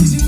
Is